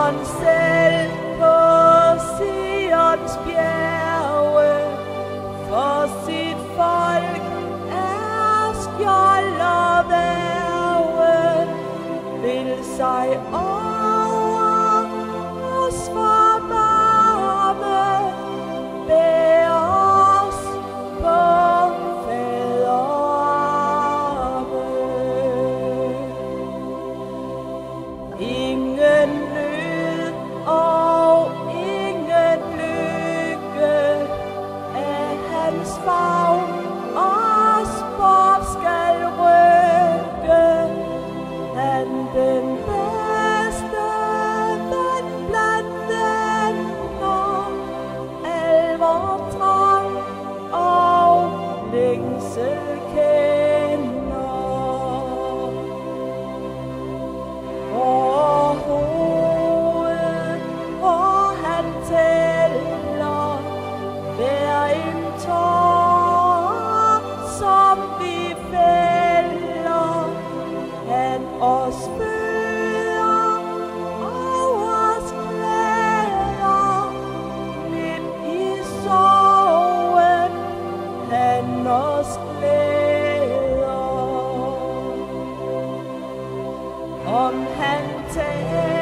Herren selv på Sions for sit er skjold og vil sig over os forbarme, os på faderarme. Ingen verdens farv Og bort skal rykke. Han den Repentance.